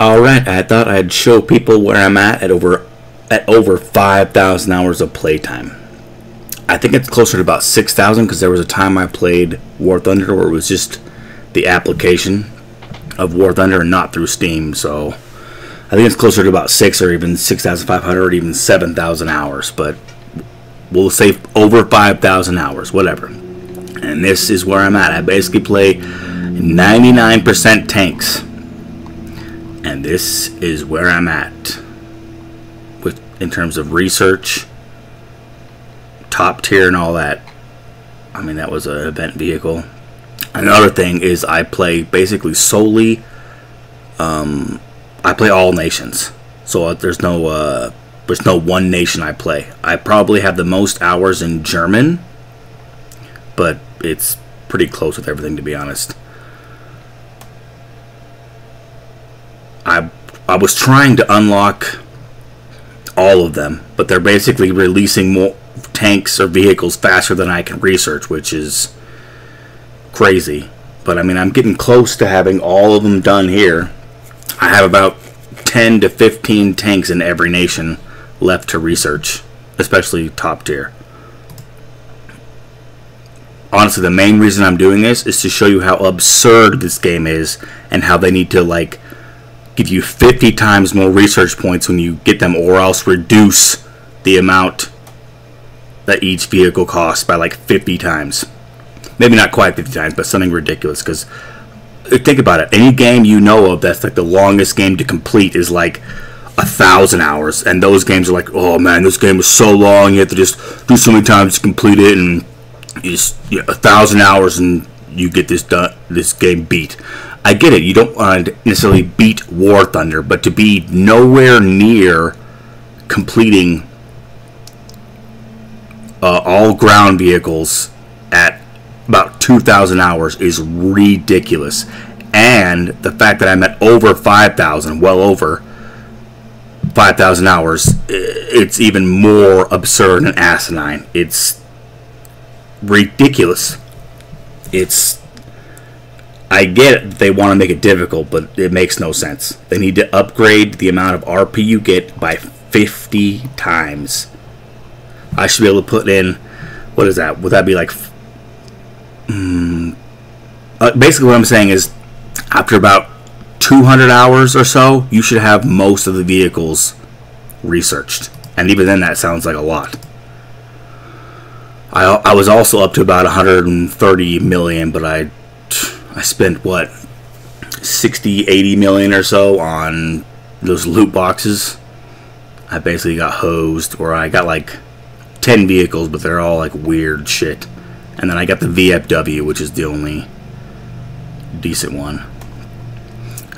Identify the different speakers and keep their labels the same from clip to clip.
Speaker 1: All right, I thought I'd show people where I'm at at over at over 5,000 hours of playtime. I think it's closer to about 6,000 because there was a time I played War Thunder where it was just the application of War Thunder and not through Steam. So I think it's closer to about six or even 6,500 or even 7,000 hours. But we'll say over 5,000 hours, whatever. And this is where I'm at. I basically play 99% tanks. And this is where I'm at with in terms of research, top tier and all that. I mean that was an event vehicle. Another thing is I play basically solely um, I play all nations. So uh, there's no uh, there's no one nation I play. I probably have the most hours in German, but it's pretty close with everything to be honest. I I was trying to unlock all of them, but they're basically releasing more tanks or vehicles faster than I can research, which is crazy. But I mean, I'm getting close to having all of them done here. I have about 10 to 15 tanks in every nation left to research, especially top tier. Honestly, the main reason I'm doing this is to show you how absurd this game is and how they need to like give you 50 times more research points when you get them or else reduce the amount that each vehicle costs by like 50 times. Maybe not quite 50 times, but something ridiculous because uh, think about it. Any game you know of that's like the longest game to complete is like a thousand hours, and those games are like, oh man, this game is so long. You have to just do so many times to complete it, and you just you know, a thousand hours, and you get this done, this game beat. I get it. You don't want to necessarily beat War Thunder, but to be nowhere near completing uh, all ground vehicles at about 2,000 hours is ridiculous. And the fact that I'm at over 5,000, well over 5,000 hours, it's even more absurd and asinine. It's ridiculous. It's. I get it, they want to make it difficult, but it makes no sense. They need to upgrade the amount of RP you get by 50 times. I should be able to put in. What is that? Would that be like Mm, uh, basically, what I'm saying is, after about 200 hours or so, you should have most of the vehicles researched. And even then, that sounds like a lot. I, I was also up to about 130 million, but I, I spent what, 60, 80 million or so on those loot boxes. I basically got hosed, where I got like 10 vehicles, but they're all like weird shit. And then I got the VFW, which is the only decent one.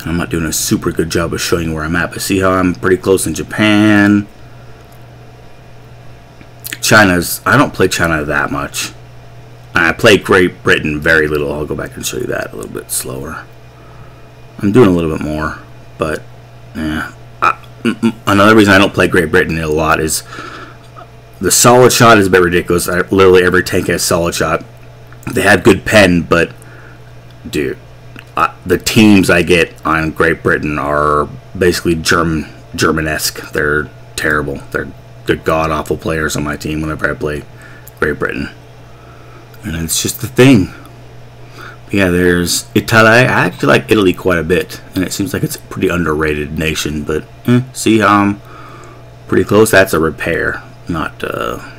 Speaker 1: I'm not doing a super good job of showing where I'm at, but see how I'm pretty close in Japan. China's, I don't play China that much. I play Great Britain very little. I'll go back and show you that a little bit slower. I'm doing a little bit more, but yeah. I, another reason I don't play Great Britain a lot is the solid shot is a bit ridiculous. I, literally every tank has solid shot. They have good pen, but dude, uh, the teams I get on Great Britain are basically German Germanesque. They're terrible. They're they're god awful players on my team whenever I play Great Britain, and it's just the thing. But yeah, there's Italy. I actually like Italy quite a bit, and it seems like it's a pretty underrated nation. But eh, see I'm pretty close. That's a repair not uh,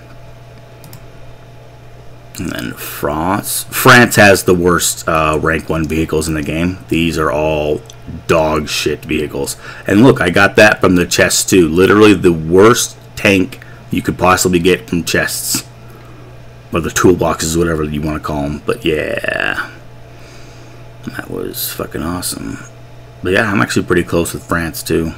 Speaker 1: and then France. France has the worst uh, rank one vehicles in the game. These are all dog shit vehicles. And look, I got that from the chest too. Literally the worst tank you could possibly get from chests. Or the toolboxes, whatever you want to call them. But yeah. That was fucking awesome. But yeah, I'm actually pretty close with France too.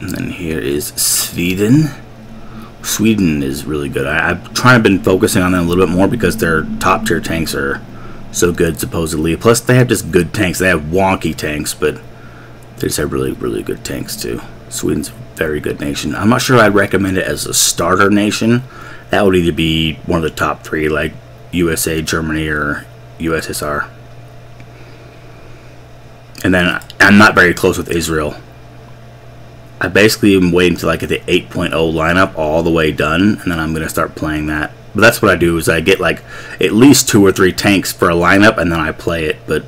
Speaker 1: And then here is Sweden. Sweden is really good. I, have trying to been focusing on them a little bit more because their top tier tanks are so good supposedly. Plus they have just good tanks. They have wonky tanks, but they just have really, really good tanks too. Sweden's a very good nation. I'm not sure I'd recommend it as a starter nation. That would either be one of the top three, like USA, Germany, or USSR. And then I'm not very close with Israel. I basically am waiting to like get the 8.0 lineup all the way done, and then I'm gonna start playing that. But that's what I do is I get like at least two or three tanks for a lineup, and then I play it. But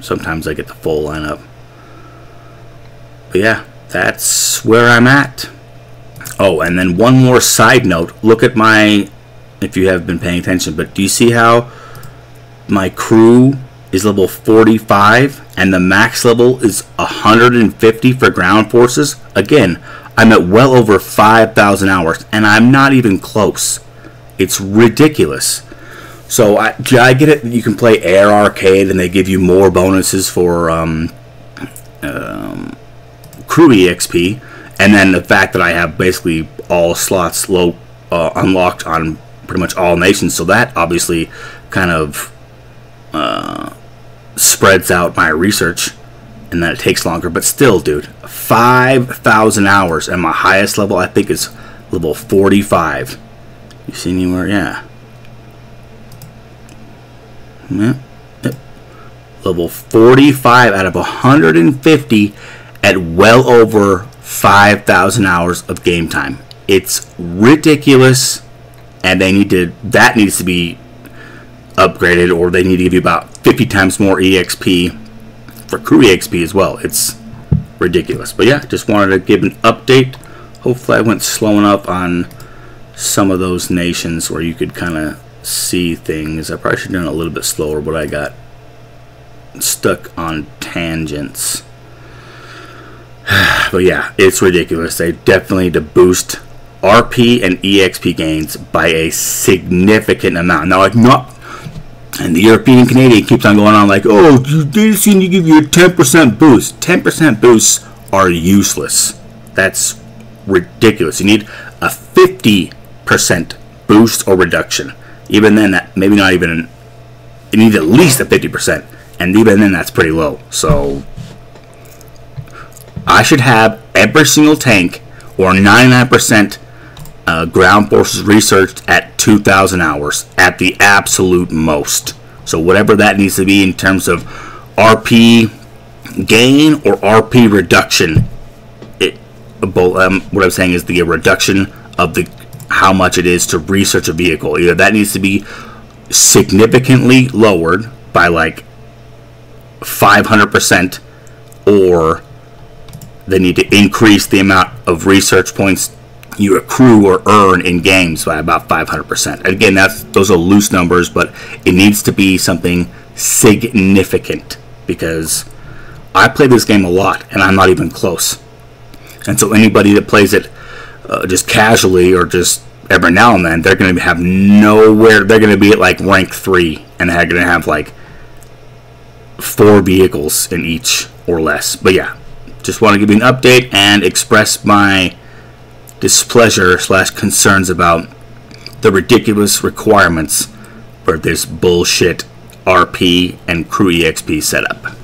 Speaker 1: sometimes I get the full lineup. But yeah, that's where I'm at. Oh, and then one more side note. Look at my, if you have been paying attention, but do you see how my crew is level 45 and the max level is 150 for ground forces? Again, I'm at well over 5,000 hours and I'm not even close. It's ridiculous. So I, I get it. You can play Air Arcade and they give you more bonuses for um, um, crew EXP and then the fact that I have basically all slots low uh, unlocked on pretty much all nations, so that obviously kind of uh, spreads out my research, and then it takes longer. But still, dude, five thousand hours, and my highest level I think is level forty-five. You see anywhere? Yeah. Yeah. Level 45 out of 150 at well over 5,000 hours of game time. It's ridiculous, and they need to. That needs to be upgraded, or they need to give you about 50 times more EXP for crew EXP as well. It's ridiculous. But yeah, just wanted to give an update. Hopefully, I went slow enough on some of those nations where you could kind of see things. I probably should have done a little bit slower, but I got stuck on tangents. But yeah, it's ridiculous. They definitely need to boost RP and EXP gains by a significant amount. Now, like not, and the European Canadian keeps on going on like, oh, they need to give you a 10% boost. 10% boosts are useless. That's ridiculous. You need a 50% boost or reduction. Even then, that maybe not even. You need at least a 50%, and even then, that's pretty low. So I should have every single tank or 99% uh, ground forces researched at 2,000 hours at the absolute most. So whatever that needs to be in terms of RP gain or RP reduction. It, um, what I'm saying is the reduction of the how much it is to research a vehicle. Either that needs to be significantly lowered by like 500% or they need to increase the amount of research points you accrue or earn in games by about 500%. Again, that's those are loose numbers, but it needs to be something significant because I play this game a lot and I'm not even close. And so anybody that plays it uh, just casually or just every now and then, they're going to have nowhere. They're going to be at like rank three, and they're going to have like four vehicles in each or less. But yeah, just want to give you an update and express my displeasure slash concerns about the ridiculous requirements for this bullshit RP and crew EXP setup.